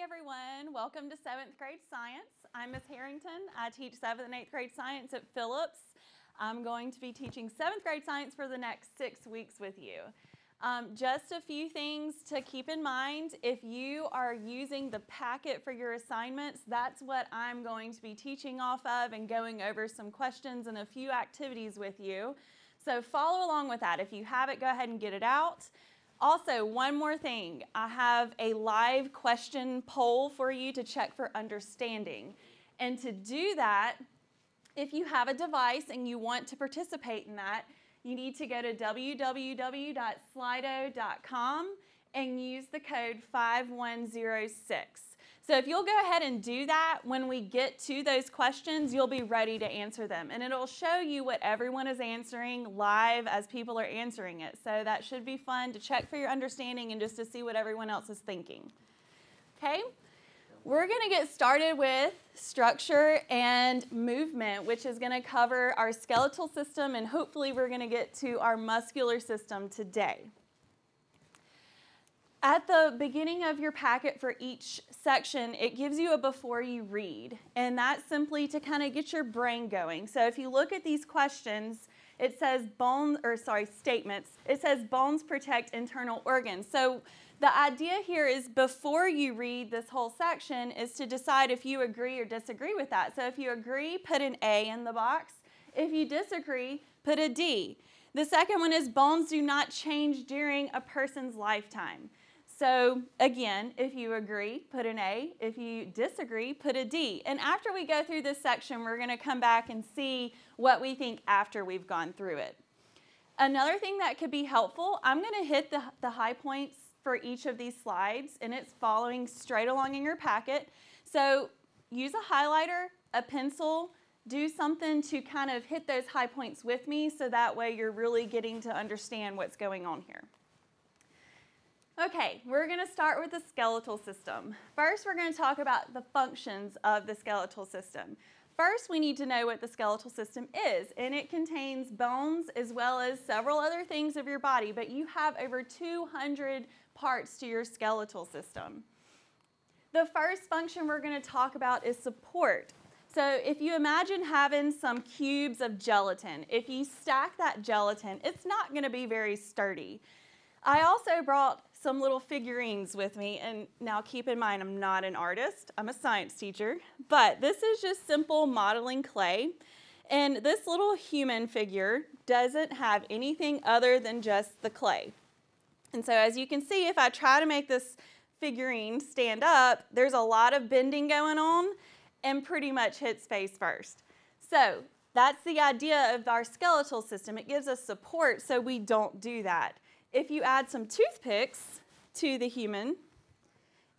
everyone. Welcome to seventh grade science. I'm Miss Harrington. I teach seventh and eighth grade science at Phillips. I'm going to be teaching seventh grade science for the next six weeks with you. Um, just a few things to keep in mind. If you are using the packet for your assignments, that's what I'm going to be teaching off of and going over some questions and a few activities with you. So follow along with that. If you have it, go ahead and get it out. Also, one more thing. I have a live question poll for you to check for understanding. And to do that, if you have a device and you want to participate in that, you need to go to www.slido.com and use the code 5106. So if you'll go ahead and do that, when we get to those questions, you'll be ready to answer them. And it'll show you what everyone is answering live as people are answering it. So that should be fun to check for your understanding and just to see what everyone else is thinking. Okay? We're going to get started with structure and movement, which is going to cover our skeletal system, and hopefully we're going to get to our muscular system today. At the beginning of your packet for each section, it gives you a before you read, and that's simply to kind of get your brain going. So if you look at these questions, it says bones, or sorry, statements, it says bones protect internal organs. So the idea here is before you read this whole section is to decide if you agree or disagree with that. So if you agree, put an A in the box. If you disagree, put a D. The second one is bones do not change during a person's lifetime. So again, if you agree, put an A. If you disagree, put a D. And after we go through this section, we're going to come back and see what we think after we've gone through it. Another thing that could be helpful, I'm going to hit the, the high points for each of these slides, and it's following straight along in your packet. So use a highlighter, a pencil, do something to kind of hit those high points with me so that way you're really getting to understand what's going on here. Okay, we're going to start with the skeletal system. First, we're going to talk about the functions of the skeletal system. First, we need to know what the skeletal system is, and it contains bones as well as several other things of your body, but you have over 200 parts to your skeletal system. The first function we're going to talk about is support. So if you imagine having some cubes of gelatin, if you stack that gelatin, it's not going to be very sturdy. I also brought some little figurines with me. And now keep in mind, I'm not an artist, I'm a science teacher, but this is just simple modeling clay. And this little human figure doesn't have anything other than just the clay. And so as you can see, if I try to make this figurine stand up, there's a lot of bending going on and pretty much hits face first. So that's the idea of our skeletal system. It gives us support so we don't do that. If you add some toothpicks to the human,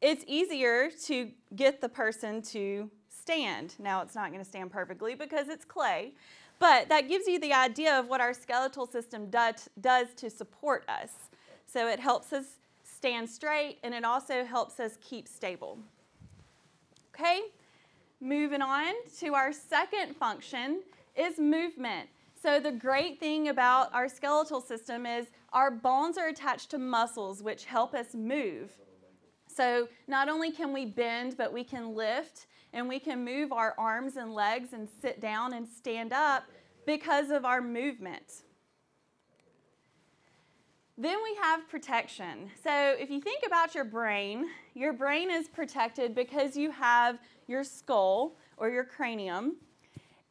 it's easier to get the person to stand. Now, it's not going to stand perfectly because it's clay, but that gives you the idea of what our skeletal system does, to support us. So it helps us stand straight and it also helps us keep stable. Okay, moving on to our second function is movement. So the great thing about our skeletal system is our bones are attached to muscles which help us move. So not only can we bend, but we can lift and we can move our arms and legs and sit down and stand up because of our movement. Then we have protection. So if you think about your brain, your brain is protected because you have your skull or your cranium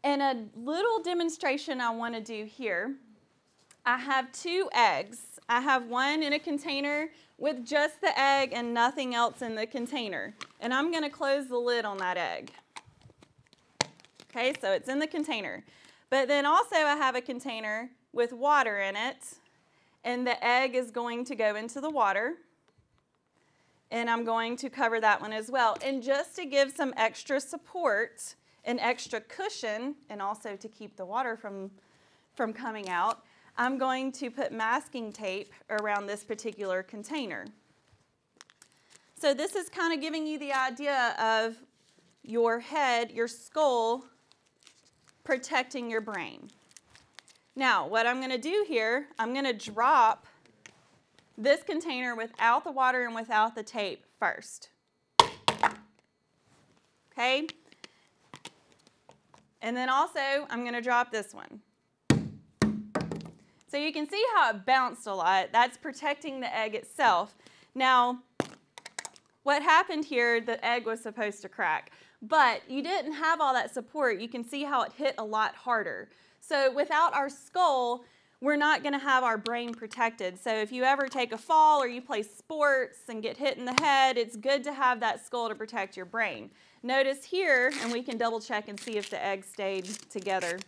and a little demonstration I want to do here. I have two eggs. I have one in a container with just the egg and nothing else in the container. And I'm going to close the lid on that egg. Okay, so it's in the container. But then also I have a container with water in it, and the egg is going to go into the water. And I'm going to cover that one as well. And just to give some extra support, an extra cushion and also to keep the water from, from coming out, I'm going to put masking tape around this particular container. So this is kind of giving you the idea of your head, your skull, protecting your brain. Now, what I'm going to do here, I'm going to drop this container without the water and without the tape first. okay? And then also, I'm going to drop this one. So you can see how it bounced a lot. That's protecting the egg itself. Now, what happened here, the egg was supposed to crack, but you didn't have all that support. You can see how it hit a lot harder. So without our skull, we're not going to have our brain protected. So if you ever take a fall or you play sports and get hit in the head, it's good to have that skull to protect your brain. Notice here, and we can double check and see if the egg stayed together.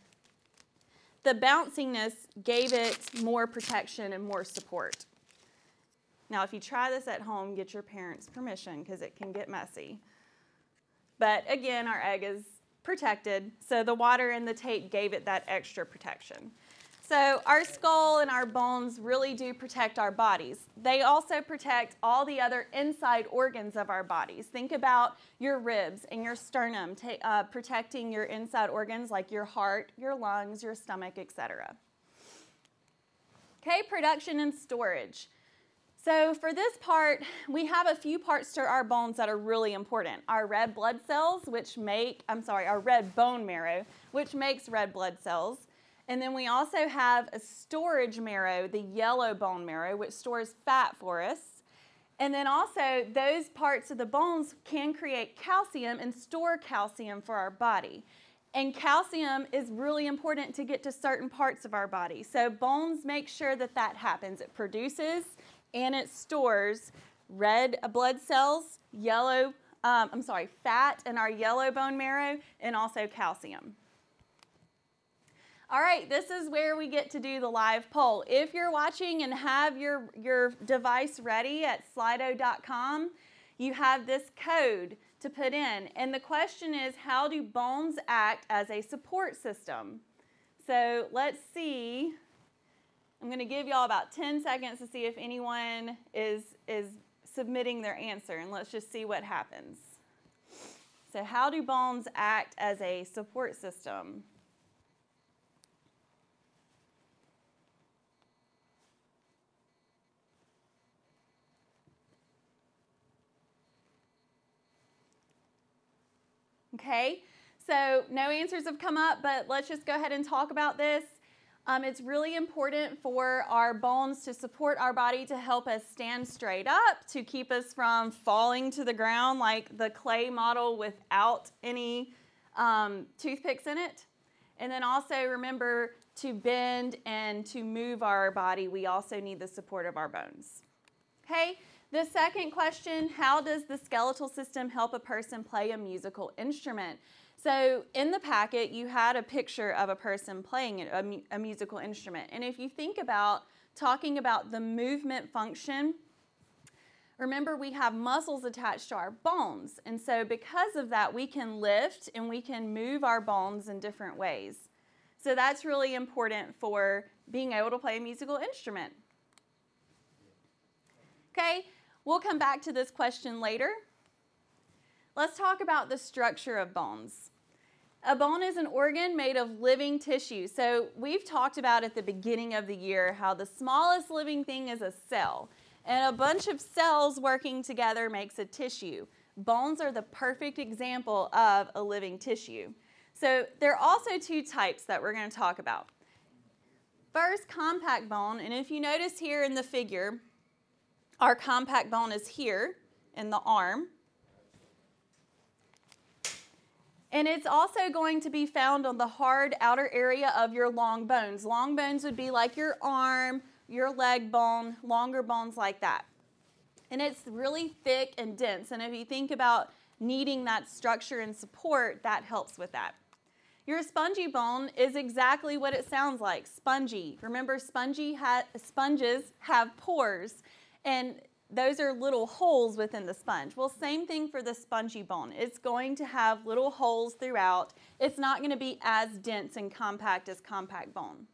The bounciness gave it more protection and more support. Now, if you try this at home, get your parents' permission because it can get messy. But again, our egg is protected, so the water and the tape gave it that extra protection. So our skull and our bones really do protect our bodies. They also protect all the other inside organs of our bodies. Think about your ribs and your sternum, uh, protecting your inside organs like your heart, your lungs, your stomach, etc. Okay, production and storage. So for this part, we have a few parts to our bones that are really important. Our red blood cells, which make, I'm sorry, our red bone marrow, which makes red blood cells. And then we also have a storage marrow, the yellow bone marrow, which stores fat for us. And then also, those parts of the bones can create calcium and store calcium for our body. And calcium is really important to get to certain parts of our body. So, bones make sure that that happens. It produces and it stores red blood cells, yellow, um, I'm sorry, fat in our yellow bone marrow, and also calcium. All right, this is where we get to do the live poll. If you're watching and have your, your device ready at slido.com, you have this code to put in. And the question is, how do bones act as a support system? So let's see. I'm going to give y'all about 10 seconds to see if anyone is, is submitting their answer, and let's just see what happens. So how do bones act as a support system? Okay, so no answers have come up, but let's just go ahead and talk about this. Um, it's really important for our bones to support our body to help us stand straight up, to keep us from falling to the ground like the clay model without any um, toothpicks in it. And then also remember to bend and to move our body, we also need the support of our bones. Okay, the second question, how does the skeletal system help a person play a musical instrument? So in the packet, you had a picture of a person playing a, mu a musical instrument. And if you think about talking about the movement function, remember we have muscles attached to our bones. And so because of that, we can lift and we can move our bones in different ways. So that's really important for being able to play a musical instrument. Okay, We'll come back to this question later. Let's talk about the structure of bones. A bone is an organ made of living tissue. So we've talked about at the beginning of the year how the smallest living thing is a cell. And a bunch of cells working together makes a tissue. Bones are the perfect example of a living tissue. So there are also two types that we're going to talk about. First, compact bone, and if you notice here in the figure, our compact bone is here in the arm. And it's also going to be found on the hard outer area of your long bones. Long bones would be like your arm, your leg bone, longer bones like that. And it's really thick and dense. And if you think about needing that structure and support, that helps with that. Your spongy bone is exactly what it sounds like, spongy. Remember, spongy ha sponges have pores and those are little holes within the sponge. Well, same thing for the spongy bone. It's going to have little holes throughout. It's not going to be as dense and compact as compact bone.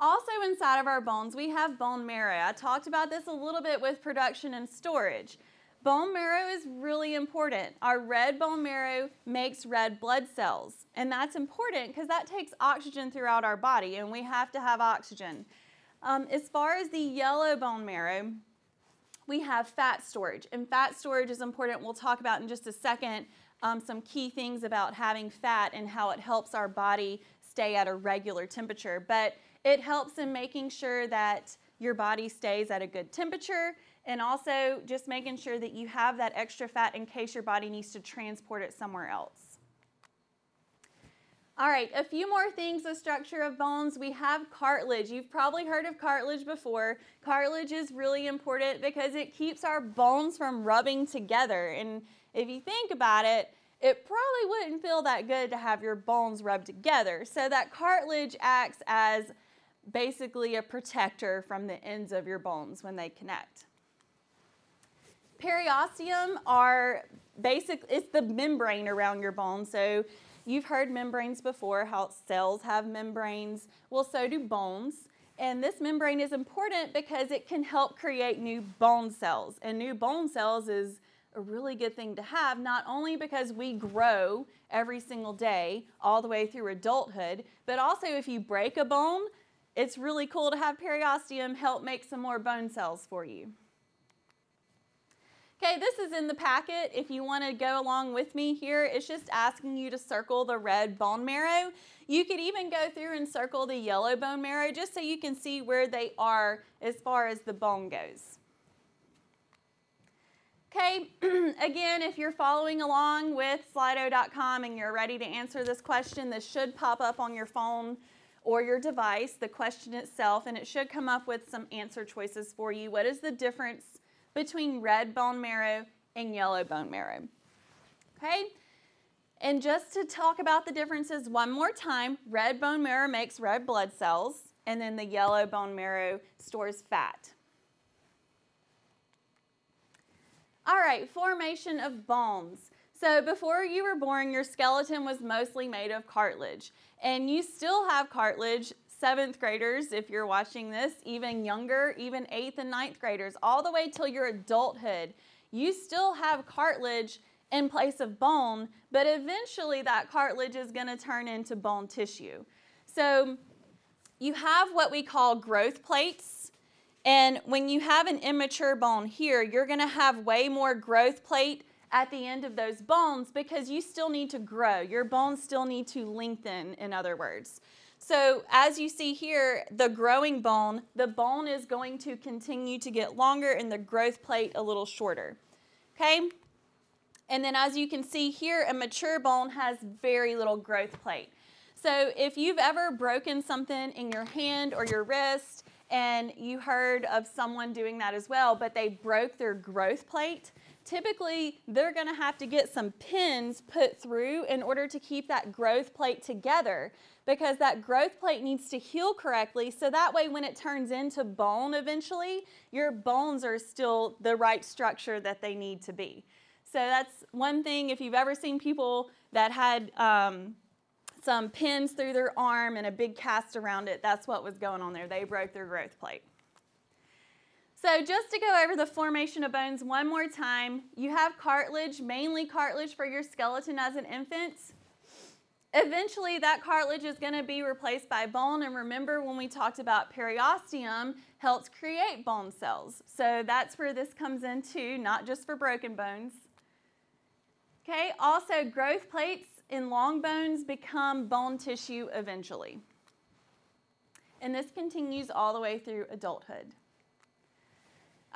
Also inside of our bones, we have bone marrow. I talked about this a little bit with production and storage. Bone marrow is really important. Our red bone marrow makes red blood cells, and that's important because that takes oxygen throughout our body, and we have to have oxygen. Um, as far as the yellow bone marrow, we have fat storage. And fat storage is important. We'll talk about in just a second um, some key things about having fat and how it helps our body stay at a regular temperature. But it helps in making sure that your body stays at a good temperature and also just making sure that you have that extra fat in case your body needs to transport it somewhere else. All right, a few more things the structure of bones. We have cartilage. You've probably heard of cartilage before. Cartilage is really important because it keeps our bones from rubbing together. And if you think about it, it probably wouldn't feel that good to have your bones rubbed together. So that cartilage acts as basically a protector from the ends of your bones when they connect. Periosteum are basic, it's the membrane around your bone. So you've heard membranes before, how cells have membranes. Well, so do bones. And this membrane is important because it can help create new bone cells. And new bone cells is a really good thing to have, not only because we grow every single day all the way through adulthood, but also if you break a bone, it's really cool to have periosteum help make some more bone cells for you. Okay, this is in the packet. If you want to go along with me here, it's just asking you to circle the red bone marrow. You could even go through and circle the yellow bone marrow just so you can see where they are as far as the bone goes. Okay, again, if you're following along with Slido.com and you're ready to answer this question, this should pop up on your phone or your device, the question itself, and it should come up with some answer choices for you. What is the difference between red bone marrow and yellow bone marrow. Okay? And just to talk about the differences one more time, red bone marrow makes red blood cells, and then the yellow bone marrow stores fat. All right, formation of bones. So before you were born, your skeleton was mostly made of cartilage, and you still have cartilage seventh graders, if you're watching this, even younger, even eighth and ninth graders, all the way till your adulthood, you still have cartilage in place of bone, but eventually that cartilage is going to turn into bone tissue. So you have what we call growth plates. And when you have an immature bone here, you're going to have way more growth plate at the end of those bones because you still need to grow. Your bones still need to lengthen, in other words. So as you see here, the growing bone, the bone is going to continue to get longer and the growth plate a little shorter. Okay? And then as you can see here, a mature bone has very little growth plate. So if you've ever broken something in your hand or your wrist, and you heard of someone doing that as well, but they broke their growth plate, typically they're going to have to get some pins put through in order to keep that growth plate together because that growth plate needs to heal correctly so that way when it turns into bone eventually, your bones are still the right structure that they need to be. So that's one thing if you've ever seen people that had um, some pins through their arm and a big cast around it, that's what was going on there. They broke their growth plate. So just to go over the formation of bones one more time, you have cartilage, mainly cartilage for your skeleton as an infant. Eventually, that cartilage is going to be replaced by bone. And remember when we talked about periosteum helps create bone cells. So that's where this comes into, not just for broken bones. Okay, also growth plates in long bones become bone tissue eventually. And this continues all the way through adulthood.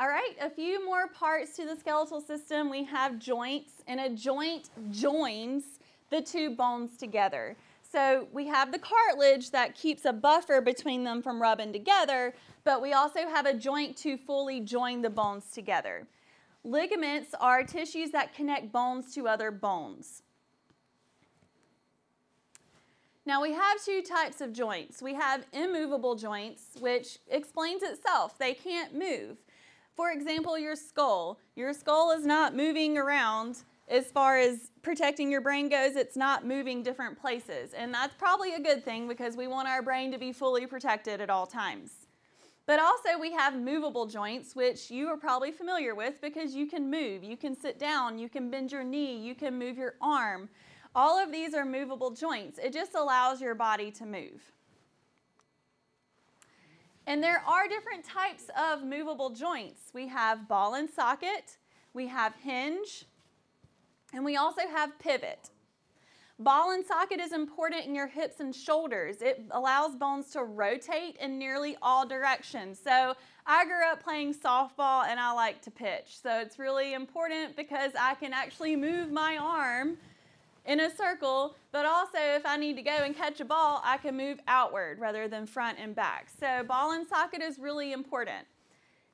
All right, a few more parts to the skeletal system. We have joints, and a joint joins the two bones together. So we have the cartilage that keeps a buffer between them from rubbing together, but we also have a joint to fully join the bones together. Ligaments are tissues that connect bones to other bones. Now we have two types of joints. We have immovable joints, which explains itself. They can't move. For example, your skull. Your skull is not moving around as far as protecting your brain goes, it's not moving different places. And that's probably a good thing because we want our brain to be fully protected at all times. But also, we have movable joints, which you are probably familiar with because you can move. You can sit down, you can bend your knee, you can move your arm. All of these are movable joints. It just allows your body to move. And there are different types of movable joints. We have ball and socket, we have hinge, and we also have pivot. Ball and socket is important in your hips and shoulders. It allows bones to rotate in nearly all directions. So I grew up playing softball and I like to pitch. So it's really important because I can actually move my arm in a circle, but also if I need to go and catch a ball, I can move outward rather than front and back. So ball and socket is really important.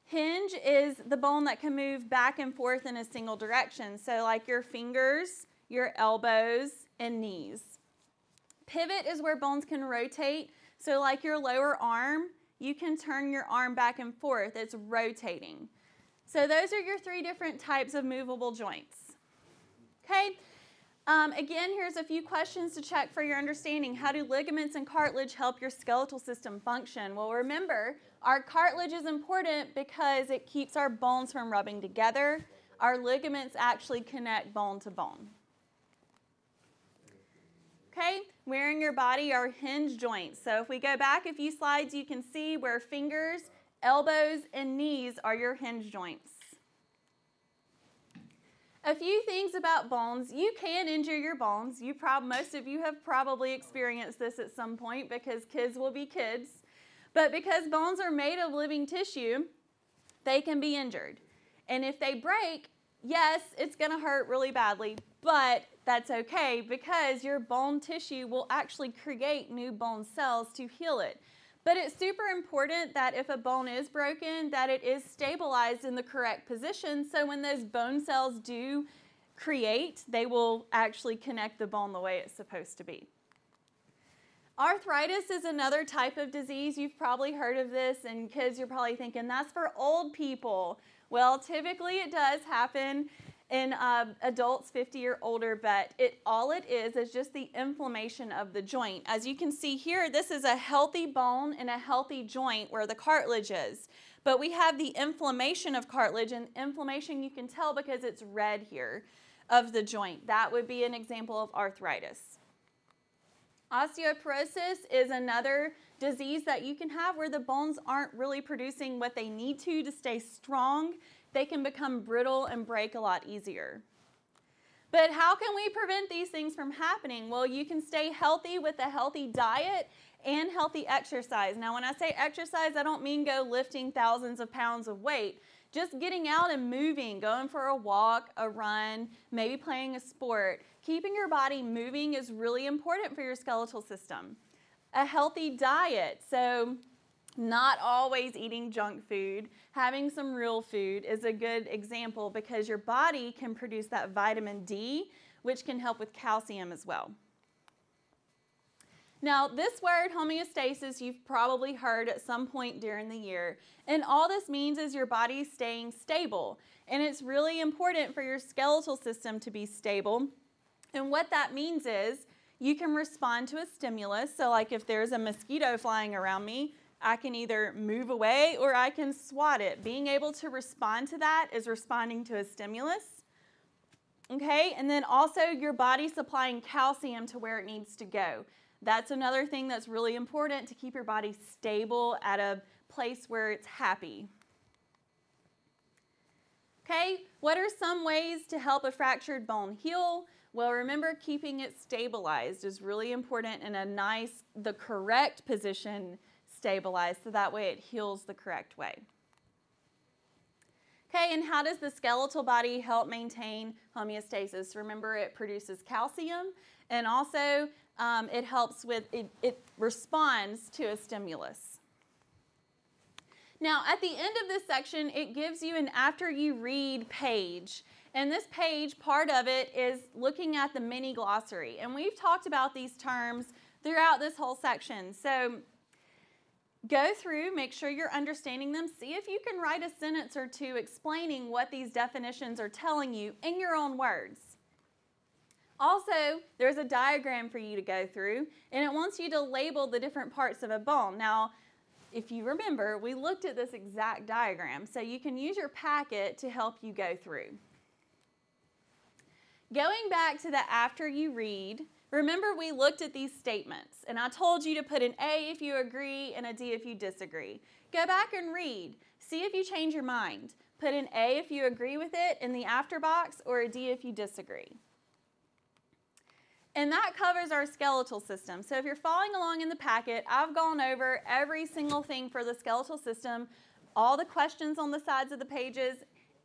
Hinge is the bone that can move back and forth in a single direction. So like your fingers, your elbows, and knees. Pivot is where bones can rotate. So like your lower arm, you can turn your arm back and forth. It's rotating. So those are your three different types of movable joints. Okay, um, again, here's a few questions to check for your understanding. How do ligaments and cartilage help your skeletal system function? Well, remember, our cartilage is important because it keeps our bones from rubbing together. Our ligaments actually connect bone to bone. Okay, where in your body are hinge joints? So if we go back a few slides, you can see where fingers, elbows, and knees are your hinge joints. A few things about bones. You can injure your bones. You prob most of you have probably experienced this at some point because kids will be kids. But because bones are made of living tissue, they can be injured. And if they break, yes, it's going to hurt really badly, but that's okay because your bone tissue will actually create new bone cells to heal it. But it's super important that if a bone is broken, that it is stabilized in the correct position so when those bone cells do create, they will actually connect the bone the way it's supposed to be. Arthritis is another type of disease. You've probably heard of this, and kids, you're probably thinking, that's for old people. Well, typically it does happen in uh, adults 50 or older, but it all it is is just the inflammation of the joint. As you can see here, this is a healthy bone and a healthy joint where the cartilage is. But we have the inflammation of cartilage, and inflammation you can tell because it's red here of the joint. That would be an example of arthritis. Osteoporosis is another disease that you can have where the bones aren't really producing what they need to to stay strong they can become brittle and break a lot easier. But how can we prevent these things from happening? Well, you can stay healthy with a healthy diet and healthy exercise. Now, when I say exercise, I don't mean go lifting thousands of pounds of weight. Just getting out and moving, going for a walk, a run, maybe playing a sport. Keeping your body moving is really important for your skeletal system. A healthy diet. So, not always eating junk food, having some real food is a good example because your body can produce that vitamin D, which can help with calcium as well. Now, this word homeostasis you've probably heard at some point during the year, and all this means is your body staying stable. And it's really important for your skeletal system to be stable. And what that means is you can respond to a stimulus. So, like if there's a mosquito flying around me, I can either move away or I can swat it. Being able to respond to that is responding to a stimulus. Okay, and then also your body supplying calcium to where it needs to go. That's another thing that's really important to keep your body stable at a place where it's happy. Okay, what are some ways to help a fractured bone heal? Well, remember keeping it stabilized is really important in a nice, the correct position stabilized so that way it heals the correct way. Okay, and how does the skeletal body help maintain homeostasis? Remember, it produces calcium and also um, it helps with, it, it responds to a stimulus. Now, at the end of this section, it gives you an after you read page. And this page, part of it is looking at the mini glossary. And we've talked about these terms throughout this whole section. So Go through, make sure you're understanding them. See if you can write a sentence or two explaining what these definitions are telling you in your own words. Also, there's a diagram for you to go through, and it wants you to label the different parts of a bone. Now, if you remember, we looked at this exact diagram, so you can use your packet to help you go through. Going back to the after you read, Remember, we looked at these statements, and I told you to put an A if you agree and a D if you disagree. Go back and read. See if you change your mind. Put an A if you agree with it in the after box or a D if you disagree. And that covers our skeletal system. So if you're following along in the packet, I've gone over every single thing for the skeletal system, all the questions on the sides of the pages,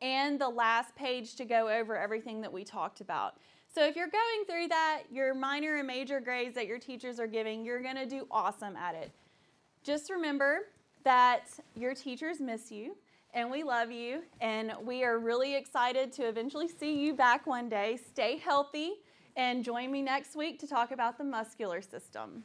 and the last page to go over everything that we talked about. So if you're going through that, your minor and major grades that your teachers are giving, you're going to do awesome at it. Just remember that your teachers miss you and we love you and we are really excited to eventually see you back one day. Stay healthy and join me next week to talk about the muscular system.